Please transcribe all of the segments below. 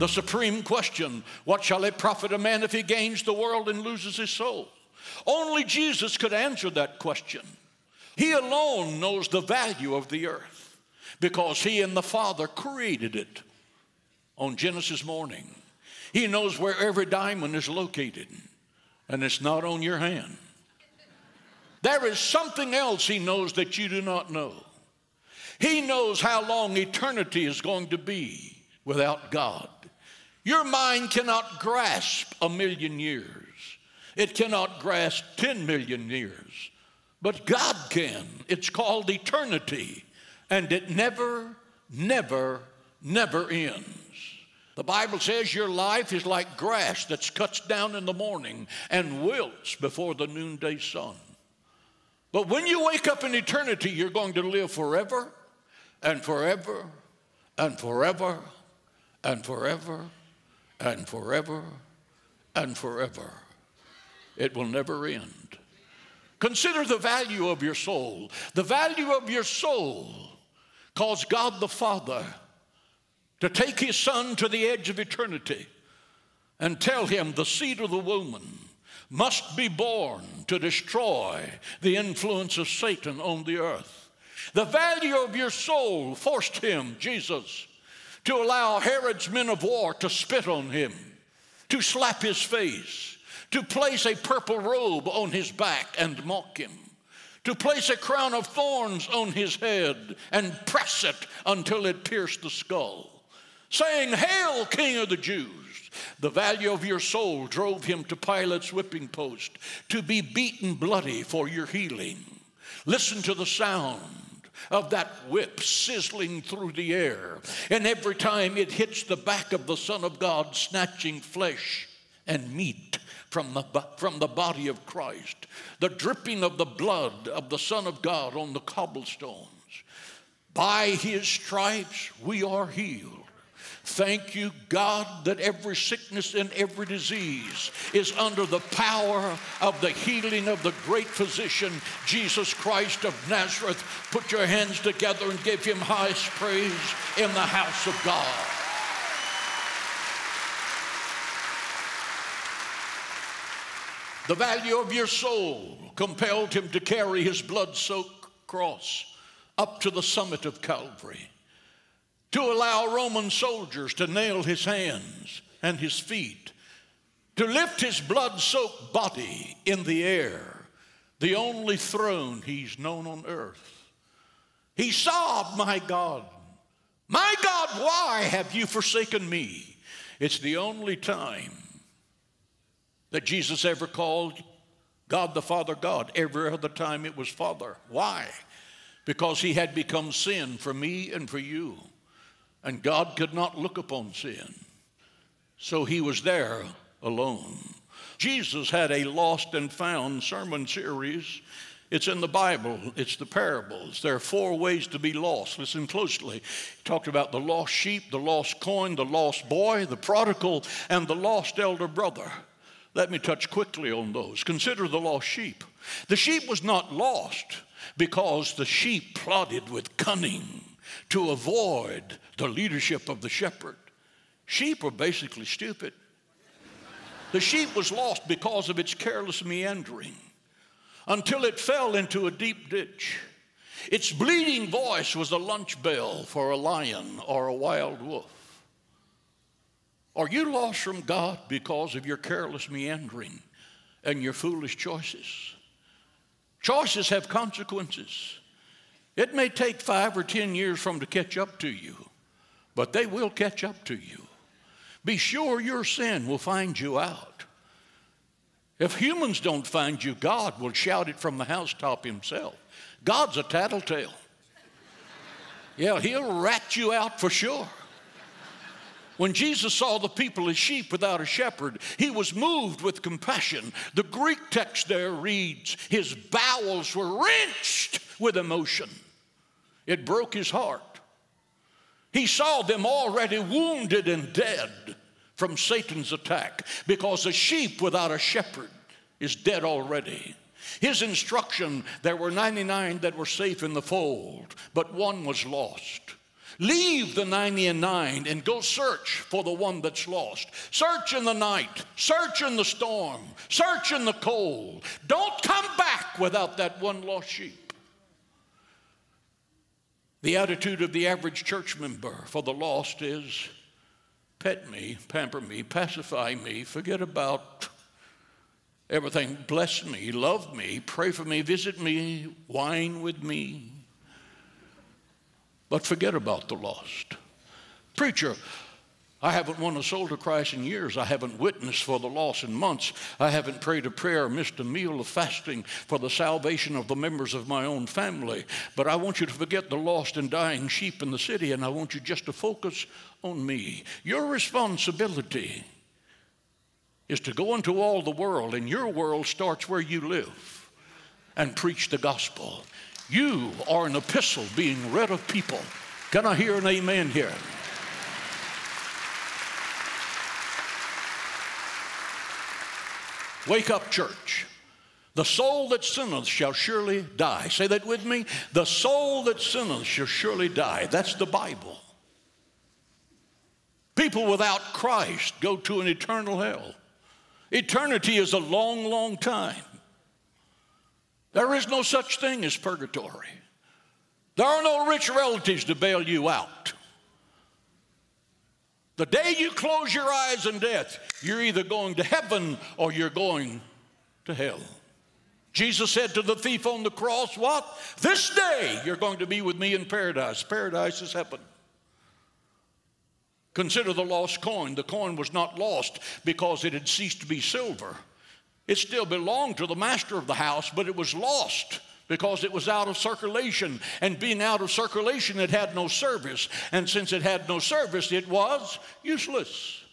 The supreme question what shall it profit a man if he gains the world and loses his soul? Only Jesus could answer that question. He alone knows the value of the earth because he and the Father created it on Genesis morning. He knows where every diamond is located, and it's not on your hand. There is something else he knows that you do not know. He knows how long eternity is going to be without God. Your mind cannot grasp a million years, it cannot grasp 10 million years, but God can. It's called eternity, and it never, never, never ends. The Bible says your life is like grass that's cut down in the morning and wilts before the noonday sun. But when you wake up in eternity, you're going to live forever and forever and forever and forever and forever and forever. It will never end. Consider the value of your soul. The value of your soul caused God the Father to take his son to the edge of eternity and tell him the seed of the woman must be born to destroy the influence of Satan on the earth. The value of your soul forced him, Jesus, to allow Herod's men of war to spit on him, to slap his face, to place a purple robe on his back and mock him, to place a crown of thorns on his head and press it until it pierced the skull, saying, Hail, King of the Jews! The value of your soul drove him to Pilate's whipping post to be beaten bloody for your healing. Listen to the sound of that whip sizzling through the air. And every time it hits the back of the Son of God, snatching flesh and meat from the, from the body of Christ, the dripping of the blood of the Son of God on the cobblestones. By his stripes we are healed. Thank you, God, that every sickness and every disease is under the power of the healing of the great physician, Jesus Christ of Nazareth. Put your hands together and give him highest praise in the house of God. The value of your soul compelled him to carry his blood soaked cross up to the summit of Calvary to allow Roman soldiers to nail his hands and his feet, to lift his blood soaked body in the air, the only throne he's known on earth. He sobbed, My God, my God, why have you forsaken me? It's the only time that Jesus ever called God the Father God. Every other time it was Father. Why? Because he had become sin for me and for you. And God could not look upon sin. So he was there alone. Jesus had a lost and found sermon series. It's in the Bible, it's the parables. There are four ways to be lost. Listen closely. He talked about the lost sheep, the lost coin, the lost boy, the prodigal, and the lost elder brother. Let me touch quickly on those. Consider the lost sheep. The sheep was not lost because the sheep plotted with cunning to avoid the leadership of the shepherd. Sheep are basically stupid. The sheep was lost because of its careless meandering until it fell into a deep ditch. Its bleating voice was a lunch bell for a lion or a wild wolf. Are you lost from God because of your careless meandering and your foolish choices? Choices have consequences. It may take five or ten years for them to catch up to you, but they will catch up to you. Be sure your sin will find you out. If humans don't find you, God will shout it from the housetop himself. God's a tattletale. Yeah, he'll rat you out for sure. When Jesus saw the people as sheep without a shepherd, he was moved with compassion. The Greek text there reads, His bowels were wrenched with emotion. It broke his heart. He saw them already wounded and dead from Satan's attack because a sheep without a shepherd is dead already. His instruction there were 99 that were safe in the fold, but one was lost. Leave the 99 and go search for the one that's lost. Search in the night, search in the storm, search in the cold. Don't come back without that one lost sheep. The attitude of the average church member for the lost is pet me, pamper me, pacify me, forget about everything, bless me, love me, pray for me, visit me, whine with me but forget about the lost. Preacher, I haven't won a soul to Christ in years. I haven't witnessed for the lost in months. I haven't prayed a prayer, missed a meal of fasting for the salvation of the members of my own family. But I want you to forget the lost and dying sheep in the city, and I want you just to focus on me. Your responsibility is to go into all the world, and your world starts where you live, and preach the gospel. You are an epistle being read of people. Can I hear an amen here? Wake up, church. The soul that sinneth shall surely die. Say that with me. The soul that sinneth shall surely die. That's the Bible. People without Christ go to an eternal hell. Eternity is a long, long time. There is no such thing as purgatory. There are no rich relatives to bail you out. The day you close your eyes in death, you're either going to heaven or you're going to hell. Jesus said to the thief on the cross, What? This day you're going to be with me in paradise. Paradise is heaven. Consider the lost coin. The coin was not lost because it had ceased to be silver. It still belonged to the master of the house, but it was lost because it was out of circulation. And being out of circulation, it had no service. And since it had no service, it was useless.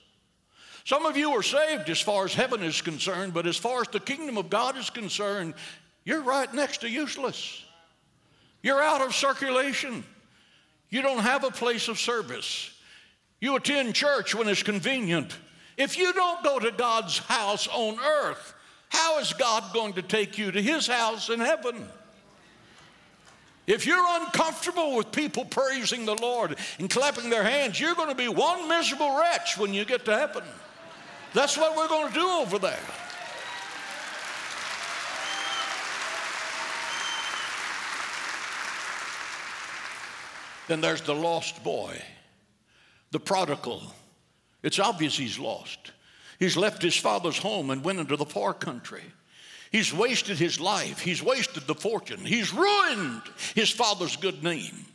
Some of you are saved as far as heaven is concerned, but as far as the kingdom of God is concerned, you're right next to useless. You're out of circulation. You don't have a place of service. You attend church when it's convenient. If you don't go to God's house on earth, how is God going to take you to his house in heaven? If you're uncomfortable with people praising the Lord and clapping their hands, you're going to be one miserable wretch when you get to heaven. That's what we're going to do over there. Then there's the lost boy, the prodigal. It's obvious he's lost. He's left his father's home and went into the far country. He's wasted his life. He's wasted the fortune. He's ruined his father's good name.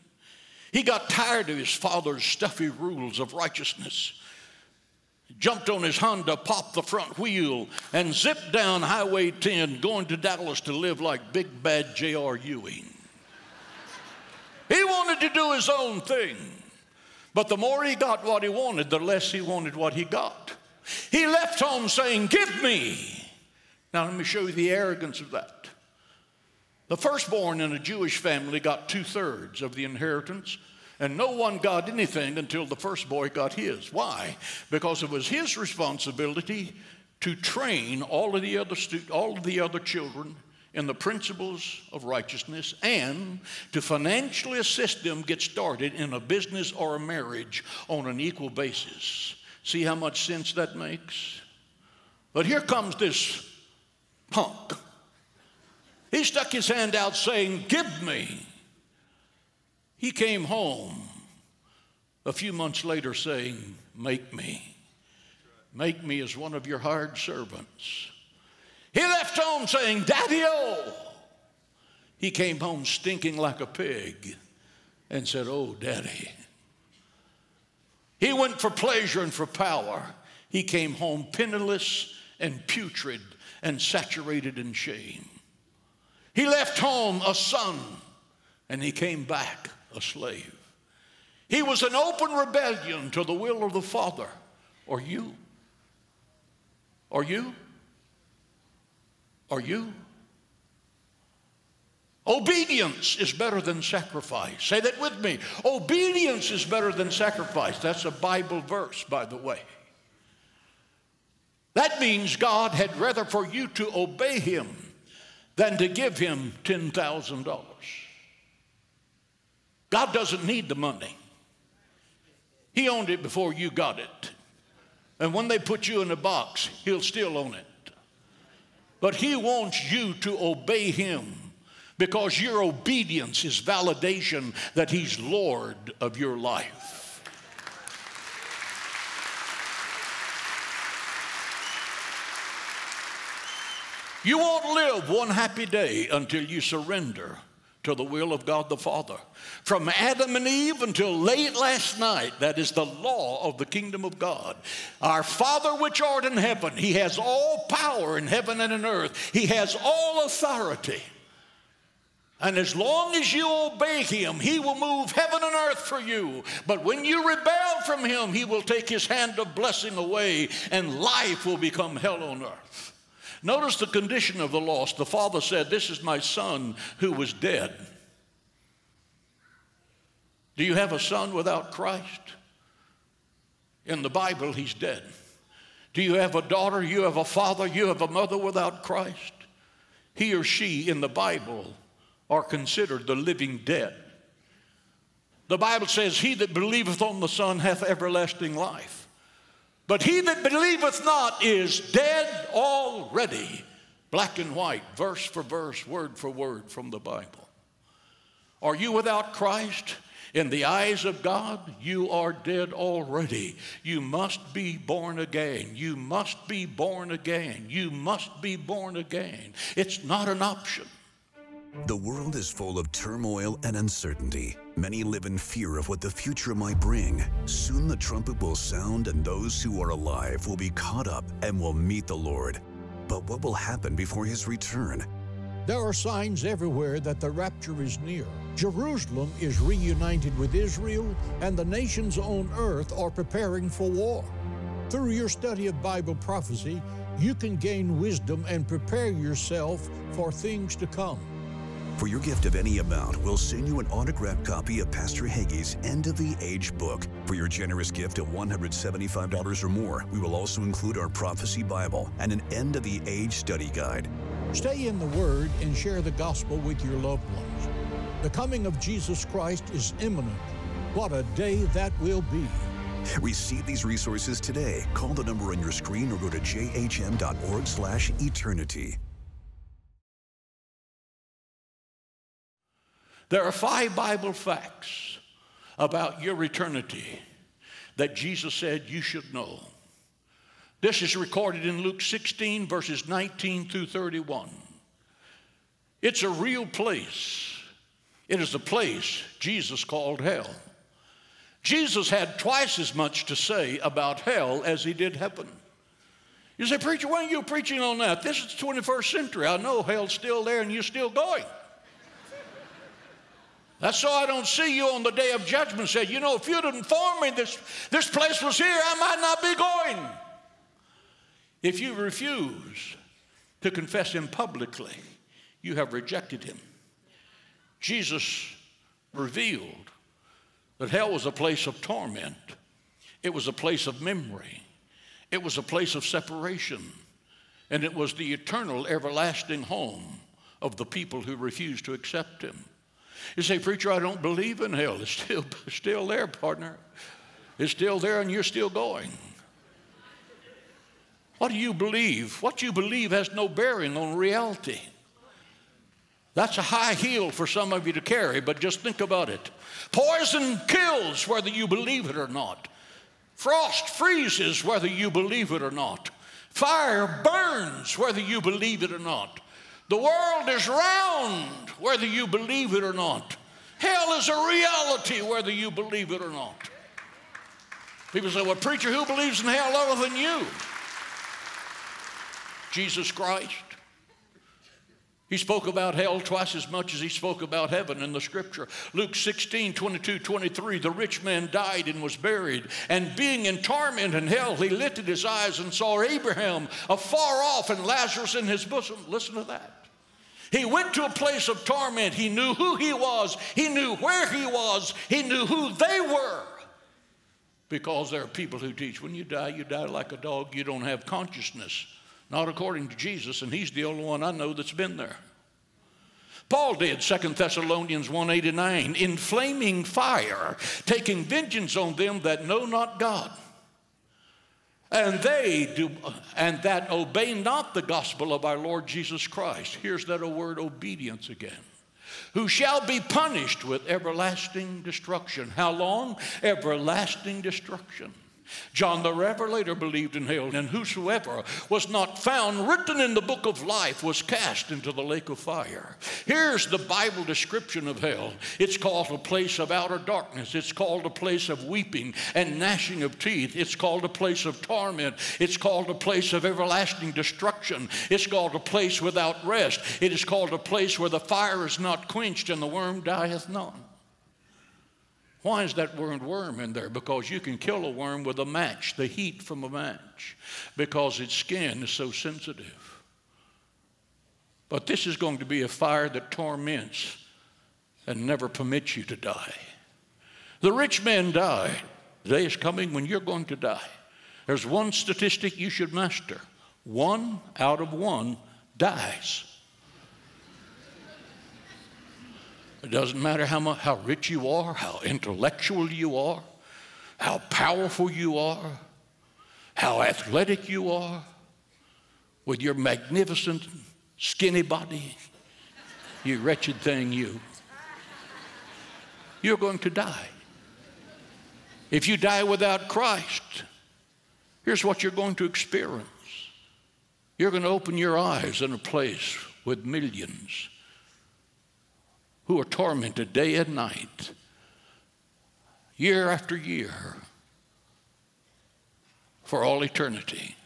He got tired of his father's stuffy rules of righteousness. Jumped on his Honda, popped the front wheel, and zipped down Highway 10 going to Dallas to live like Big Bad J.R. Ewing. He wanted to do his own thing. But the more he got what he wanted, the less he wanted what he got. He left home saying, Give me. Now, let me show you the arrogance of that. The firstborn in a Jewish family got two thirds of the inheritance, and no one got anything until the first boy got his. Why? Because it was his responsibility to train all of the other stu- all of the other children in the principles of righteousness and to financially assist them get started in a business or a marriage on an equal basis. See how much sense that makes? But here comes this punk. He stuck his hand out saying, Give me. He came home a few months later saying, Make me. Make me as one of your hired servants. He left home saying, Daddy O. He came home stinking like a pig and said, Oh, Daddy. He went for pleasure and for power. He came home penniless and putrid and saturated in shame. He left home a son and he came back a slave. He was an open rebellion to the will of the Father. Or you? Or you? Or you? Obedience is better than sacrifice. Say that with me. Obedience is better than sacrifice. That's a Bible verse, by the way. That means God had rather for you to obey Him than to give Him $10,000. God doesn't need the money. He owned it before you got it. And when they put you in a box, He'll still own it. But He wants you to obey Him because your obedience is validation that He's Lord of your life. You won't live one happy day until you surrender to the will of God the Father. From Adam and Eve until late last night, that is the law of the kingdom of God. Our Father which art in heaven, He has all power in heaven and in earth, He has all authority. And as long as you obey Him, He will move heaven and earth for you. But when you rebel from Him, He will take His hand of blessing away, and life will become hell on earth. Notice the condition of the lost. The father said, This is my son who was dead. Do you have a son without Christ? In the Bible, he's dead. Do you have a daughter? You have a father? You have a mother without Christ? He or she in the Bible are considered the living dead. The Bible says, He that believeth on the Son hath everlasting life. But he that believeth not is dead already. Black and white, verse for verse, word for word from the Bible. Are you without Christ? In the eyes of God, you are dead already. You must be born again. You must be born again. You must be born again. It's not an option. The world is full of turmoil and uncertainty. Many live in fear of what the future might bring. Soon the trumpet will sound, and those who are alive will be caught up and will meet the Lord. But what will happen before his return? There are signs everywhere that the rapture is near. Jerusalem is reunited with Israel, and the nations on earth are preparing for war. Through your study of Bible prophecy, you can gain wisdom and prepare yourself for things to come. For your gift of any amount, we'll send you an autographed copy of Pastor Hagee's End of the Age book. For your generous gift of $175 or more, we will also include our Prophecy Bible and an End of the Age study guide. Stay in the Word and share the gospel with your loved ones. The coming of Jesus Christ is imminent. What a day that will be. Receive these resources today. Call the number on your screen or go to jhm.org There are five Bible facts about your eternity that Jesus said you should know. This is recorded in Luke 16, verses 19 through 31. It's a real place. It is a place Jesus called hell. Jesus had twice as much to say about hell as he did heaven. You say, Preacher, why are you preaching on that? This is the 21st century. I know hell's still there and you're still going. That's so I don't see you on the day of judgment say, you know, if you'd informed me this, this place was here, I might not be going. If you refuse to confess him publicly, you have rejected him. Jesus revealed that hell was a place of torment. It was a place of memory. It was a place of separation. And it was the eternal, everlasting home of the people who refused to accept him. You say, Preacher, I don't believe in hell. It's still, still there, partner. It's still there, and you're still going. What do you believe? What you believe has no bearing on reality. That's a high heel for some of you to carry, but just think about it. Poison kills whether you believe it or not. Frost freezes whether you believe it or not. Fire burns whether you believe it or not. The world is round, whether you believe it or not. Hell is a reality, whether you believe it or not. People say, Well, preacher, who believes in hell other than you? Jesus Christ. He spoke about hell twice as much as he spoke about heaven in the scripture. Luke 16, 22, 23. The rich man died and was buried, and being in torment in hell, he lifted his eyes and saw Abraham afar off and Lazarus in his bosom. Listen to that. He went to a place of torment. He knew who he was, he knew where he was, he knew who they were. Because there are people who teach when you die, you die like a dog, you don't have consciousness. Not according to Jesus, and he's the only one I know that's been there. Paul did, 2 Thessalonians 189, in flaming fire, taking vengeance on them that know not God. And they do, and that obey not the gospel of our Lord Jesus Christ. Here's that word obedience again who shall be punished with everlasting destruction. How long? Everlasting destruction. John the Revelator believed in hell, and whosoever was not found written in the book of life was cast into the lake of fire. Here's the Bible description of hell. It's called a place of outer darkness, it's called a place of weeping and gnashing of teeth, it's called a place of torment, it's called a place of everlasting destruction, it's called a place without rest, it is called a place where the fire is not quenched and the worm dieth not. Why is that word worm in there? Because you can kill a worm with a match, the heat from a match, because its skin is so sensitive. But this is going to be a fire that torments and never permits you to die. The rich man died. The day is coming when you're going to die. There's one statistic you should master one out of one dies. It doesn't matter how, much, how rich you are, how intellectual you are, how powerful you are, how athletic you are, with your magnificent skinny body, you wretched thing, you. You're going to die. If you die without Christ, here's what you're going to experience. You're going to open your eyes in a place with millions who are tormented day and night, year after year, for all eternity.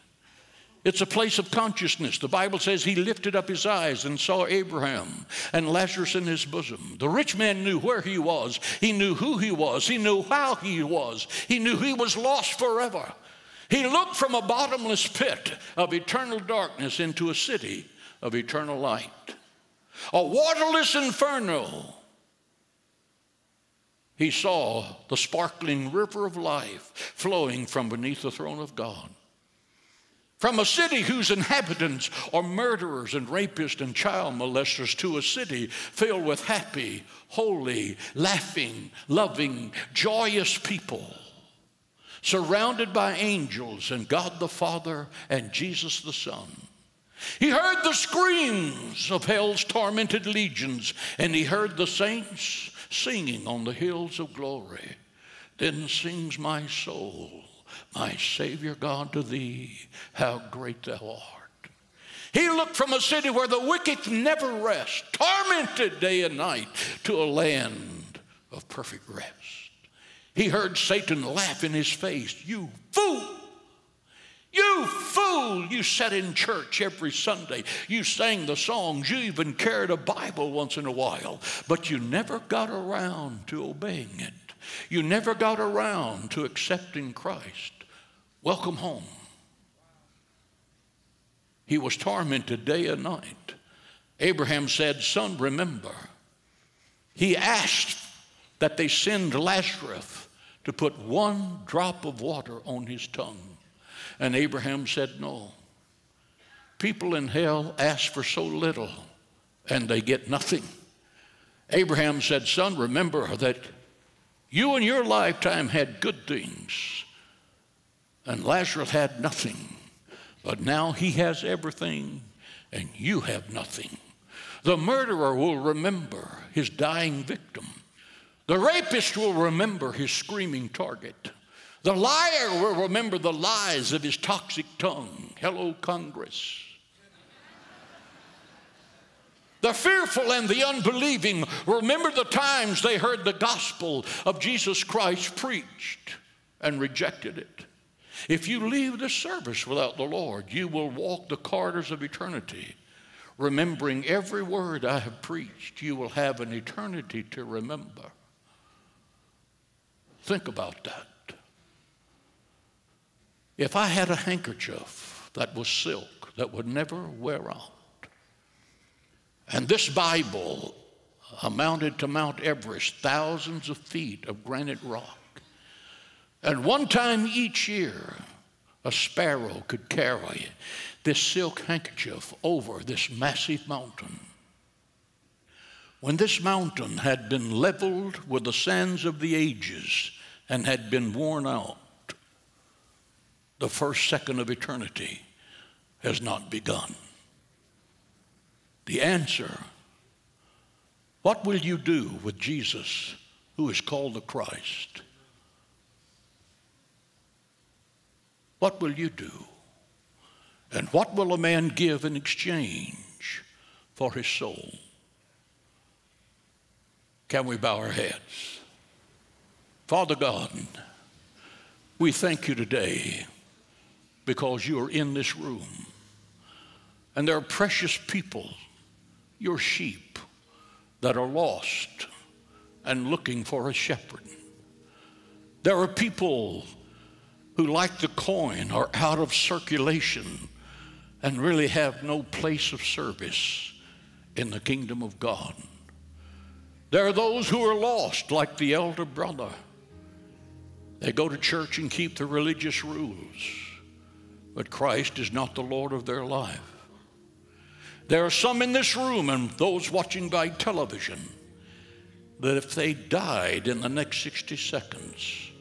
It's a place of consciousness. The Bible says he lifted up his eyes and saw Abraham and Lazarus in his bosom. The rich man knew where he was, he knew who he was, he knew how he was, he knew he was lost forever. He looked from a bottomless pit of eternal darkness into a city of eternal light a waterless inferno. He saw the sparkling river of life flowing from beneath the throne of God. From a city whose inhabitants are murderers and rapists and child molesters to a city filled with happy, holy, laughing, loving, joyous people, surrounded by angels and God the Father and Jesus the Son. He heard the screams of hell's tormented legions, and he heard the saints singing on the hills of glory. Then sings my soul, my Savior God, to thee, how great thou art. He looked from a city where the wicked never rest, tormented day and night, to a land of perfect rest. He heard Satan laugh in his face, You fool! You fool! You sat in church every Sunday. You sang the songs. You even carried a Bible once in a while. But you never got around to obeying it. You never got around to accepting Christ. Welcome home. He was tormented day and night. Abraham said, Son, remember. He asked that they send Lazarus to put one drop of water on his tongue. And Abraham said, No. People in hell ask for so little and they get nothing. Abraham said, Son, remember that you in your lifetime had good things, and Lazarus had nothing. But now he has everything, and you have nothing. The murderer will remember his dying victim. The rapist will remember his screaming target. The liar will remember the lies of his toxic tongue. Hello, Congress. The fearful and the unbelieving remember the times they heard the gospel of Jesus Christ preached and rejected it. If you leave the service without the Lord, you will walk the corridors of eternity, remembering every word I have preached. You will have an eternity to remember. Think about that. If I had a handkerchief that was silk that would never wear out, and this Bible amounted to Mount Everest, thousands of feet of granite rock, and one time each year, a sparrow could carry this silk handkerchief over this massive mountain. when this mountain had been leveled with the sands of the ages and had been worn out, the first second of eternity has not begun. The answer what will you do with Jesus, who is called the Christ? What will you do? And what will a man give in exchange for his soul? Can we bow our heads? Father God, we thank you today because you are in this room. And there are precious people, your sheep, that are lost and looking for a shepherd. There are people who, like the coin, are out of circulation and really have no place of service in the kingdom of God. There are those who are lost, like the elder brother. They go to church and keep the religious rules, but Christ is not the Lord of their life. There are some in this room and those watching by television that if they died in the next 60 seconds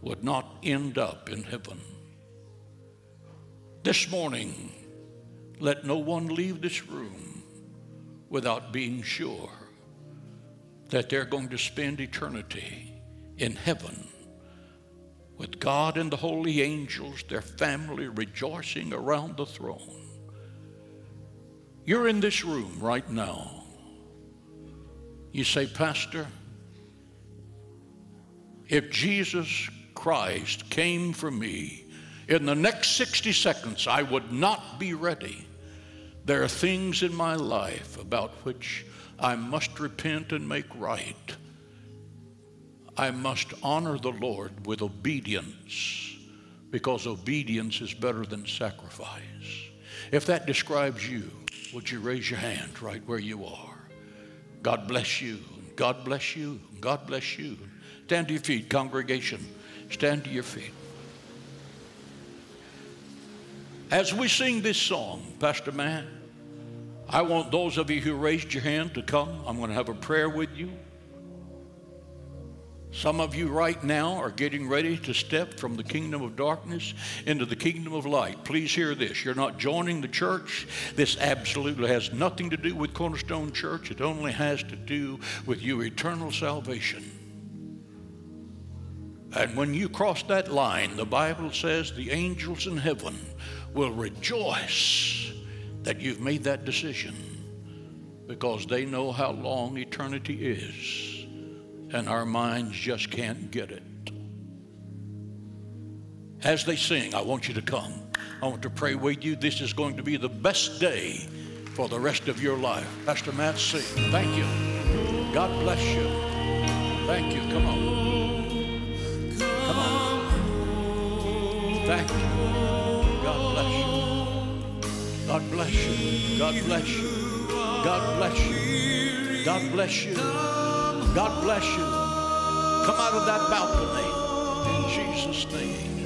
would not end up in heaven. This morning, let no one leave this room without being sure that they're going to spend eternity in heaven with God and the holy angels, their family rejoicing around the throne. You're in this room right now. You say, Pastor, if Jesus Christ came for me in the next 60 seconds, I would not be ready. There are things in my life about which I must repent and make right. I must honor the Lord with obedience because obedience is better than sacrifice. If that describes you, would you raise your hand right where you are? God bless you. God bless you. God bless you. Stand to your feet, congregation. Stand to your feet. As we sing this song, Pastor Matt, I want those of you who raised your hand to come. I'm going to have a prayer with you. Some of you right now are getting ready to step from the kingdom of darkness into the kingdom of light. Please hear this. You're not joining the church. This absolutely has nothing to do with Cornerstone Church, it only has to do with your eternal salvation. And when you cross that line, the Bible says the angels in heaven will rejoice that you've made that decision because they know how long eternity is and our minds just can't get it. As they sing, I want you to come. I want to pray with you. This is going to be the best day for the rest of your life. Pastor Matt, sing. Thank you. God bless you. Thank you. Come on. Come on. Thank you. God bless you. God bless you. God bless you. God bless you. God bless you. God bless you. Come out of that balcony in Jesus' name.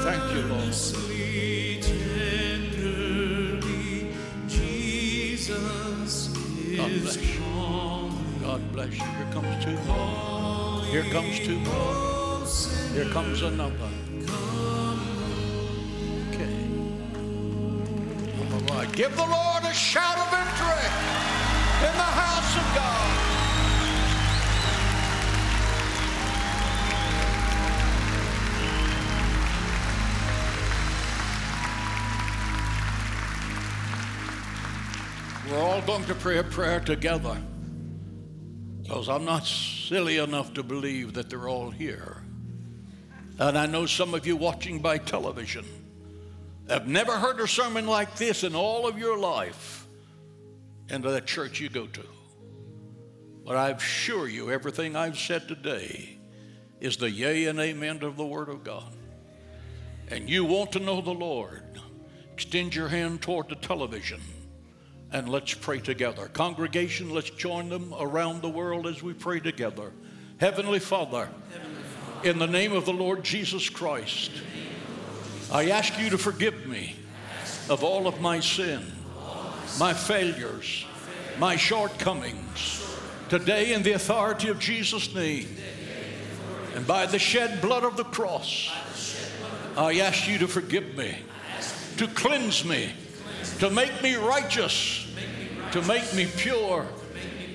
Thank you, Lord. God bless you. God bless you. Here comes two more. Here comes two more. Here comes another. Okay. Give the Lord a shout of victory in the house of God. All going to pray a prayer together because I'm not silly enough to believe that they're all here. And I know some of you watching by television have never heard a sermon like this in all of your life into that church you go to. But I assure you, everything I've said today is the yea and amen of the Word of God. And you want to know the Lord, extend your hand toward the television and let's pray together. Congregation, let's join them around the world as we pray together. Heavenly Father, in the name of the Lord Jesus Christ, I ask you to forgive me of all of my sin, my failures, my shortcomings. Today, in the authority of Jesus' name, and by the shed blood of the cross, I ask you to forgive me, to cleanse me, to make me righteous, to make me pure,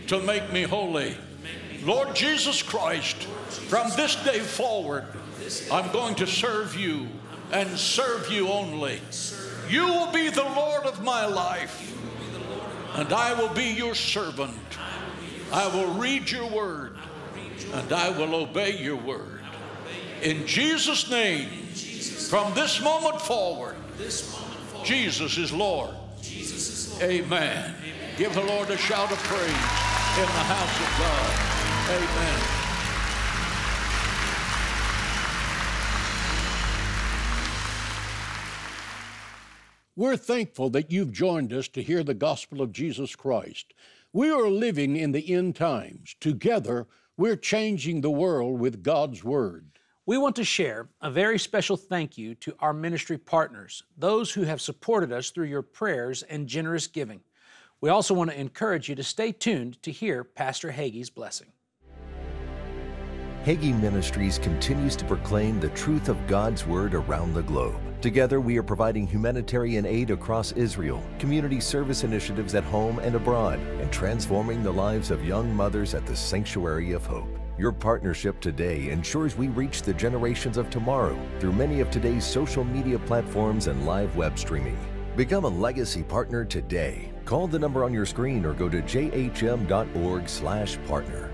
to make me holy. Lord Jesus Christ, from this day forward, I'm going to serve you and serve you only. You will be the Lord of my life, and I will be your servant. I will read your word, and I will obey your word. In Jesus' name, from this moment forward, Jesus is Lord. Amen. Give the Lord a shout of praise in the house of God. Amen. We're thankful that you've joined us to hear the gospel of Jesus Christ. We are living in the end times. Together, we're changing the world with God's Word. We want to share a very special thank you to our ministry partners, those who have supported us through your prayers and generous giving. We also want to encourage you to stay tuned to hear Pastor Hagee's blessing. Hagee Ministries continues to proclaim the truth of God's Word around the globe. Together, we are providing humanitarian aid across Israel, community service initiatives at home and abroad, and transforming the lives of young mothers at the Sanctuary of Hope. Your partnership today ensures we reach the generations of tomorrow through many of today's social media platforms and live web streaming. Become a legacy partner today. Call the number on your screen or go to jhm.org/partner.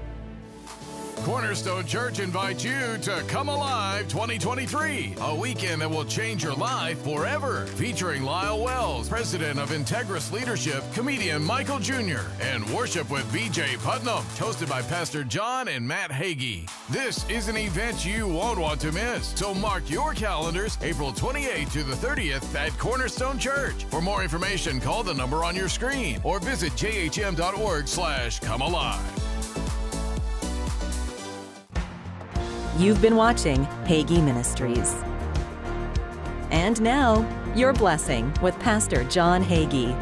Cornerstone Church invites you to Come Alive 2023, a weekend that will change your life forever. Featuring Lyle Wells, president of Integris Leadership, comedian Michael Jr., and worship with BJ Putnam, hosted by Pastor John and Matt Hagee. This is an event you won't want to miss, so mark your calendars April 28th to the 30th at Cornerstone Church. For more information, call the number on your screen or visit jhm.org slash come alive. You've been watching Hagee Ministries. And now, your blessing with Pastor John Hagee.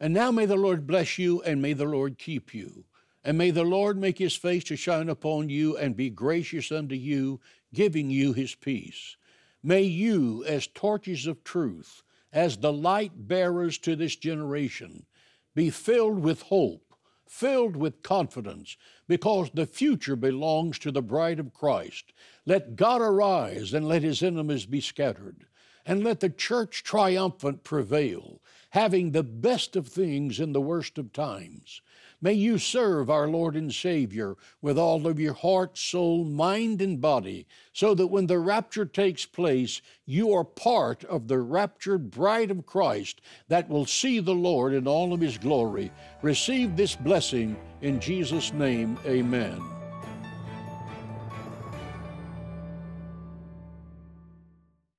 And now may the Lord bless you, and may the Lord keep you. And may the Lord make his face to shine upon you and be gracious unto you, giving you his peace. May you, as torches of truth, as the light bearers to this generation, be filled with hope filled with confidence, because the future belongs to the bride of Christ. Let God arise and let his enemies be scattered, and let the church triumphant prevail, having the best of things in the worst of times. May you serve our Lord and Savior with all of your heart, soul, mind, and body, so that when the rapture takes place, you are part of the raptured bride of Christ that will see the Lord in all of his glory. Receive this blessing in Jesus' name, amen.